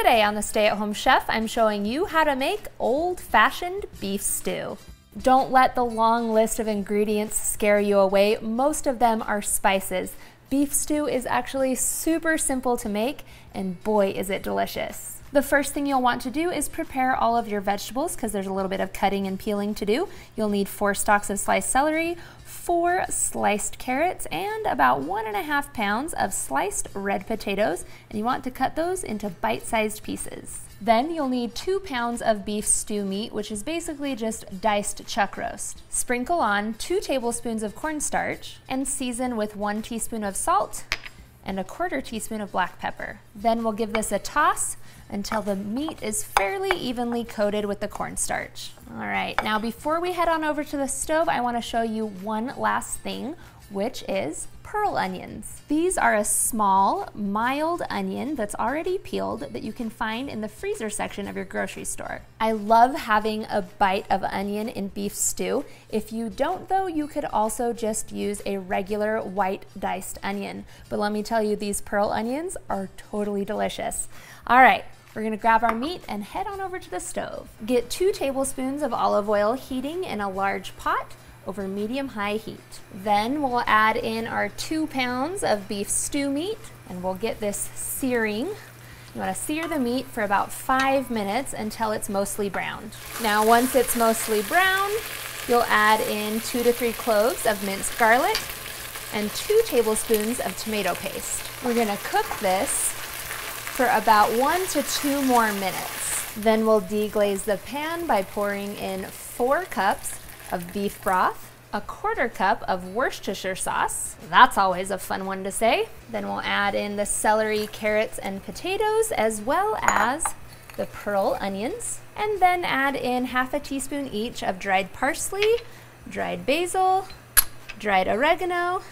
Today on the Stay at Home Chef, I'm showing you how to make old fashioned beef stew. Don't let the long list of ingredients scare you away. Most of them are spices. Beef stew is actually super simple to make, and boy, is it delicious. The first thing you'll want to do is prepare all of your vegetables because there's a little bit of cutting and peeling to do. You'll need four stalks of sliced celery, four sliced carrots, and about one and a half pounds of sliced red potatoes, and you want to cut those into bite-sized pieces. Then you'll need two pounds of beef stew meat, which is basically just diced chuck roast. Sprinkle on two tablespoons of cornstarch and season with one teaspoon of salt and a quarter teaspoon of black pepper. Then we'll give this a toss until the meat is fairly evenly coated with the cornstarch. All right, now before we head on over to the stove, I wanna show you one last thing, which is pearl onions. These are a small, mild onion that's already peeled that you can find in the freezer section of your grocery store. I love having a bite of onion in beef stew. If you don't though, you could also just use a regular white diced onion. But let me tell you, these pearl onions are totally delicious. All right, we're gonna grab our meat and head on over to the stove. Get two tablespoons of olive oil heating in a large pot over medium-high heat. Then we'll add in our two pounds of beef stew meat and we'll get this searing. You wanna sear the meat for about five minutes until it's mostly browned. Now once it's mostly brown, you'll add in two to three cloves of minced garlic and two tablespoons of tomato paste. We're gonna cook this for about one to two more minutes. Then we'll deglaze the pan by pouring in four cups of beef broth, a quarter cup of Worcestershire sauce. That's always a fun one to say. Then we'll add in the celery, carrots, and potatoes, as well as the pearl onions. And then add in half a teaspoon each of dried parsley, dried basil, dried oregano,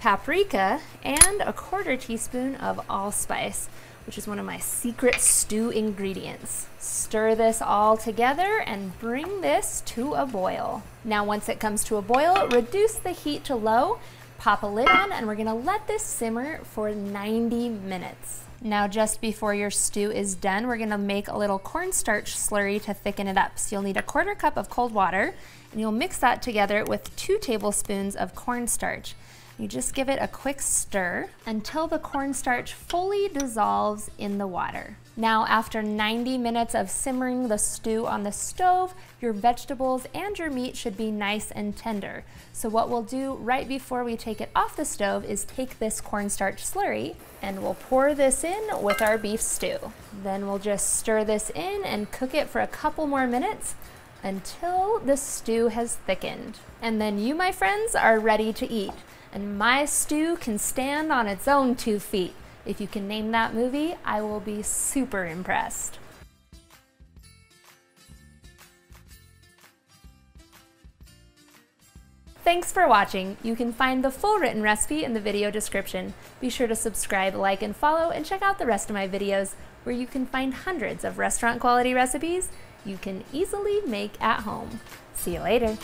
paprika, and a quarter teaspoon of allspice which is one of my secret stew ingredients. Stir this all together and bring this to a boil. Now once it comes to a boil, reduce the heat to low, pop a lid on, and we're gonna let this simmer for 90 minutes. Now just before your stew is done, we're gonna make a little cornstarch slurry to thicken it up. So you'll need a quarter cup of cold water, and you'll mix that together with two tablespoons of cornstarch. You just give it a quick stir until the cornstarch fully dissolves in the water. Now, after 90 minutes of simmering the stew on the stove, your vegetables and your meat should be nice and tender. So what we'll do right before we take it off the stove is take this cornstarch slurry and we'll pour this in with our beef stew. Then we'll just stir this in and cook it for a couple more minutes until the stew has thickened. And then you, my friends, are ready to eat and my stew can stand on its own two feet. If you can name that movie, I will be super impressed. Thanks for watching. You can find the full written recipe in the video description. Be sure to subscribe, like, and follow, and check out the rest of my videos where you can find hundreds of restaurant quality recipes you can easily make at home. See you later.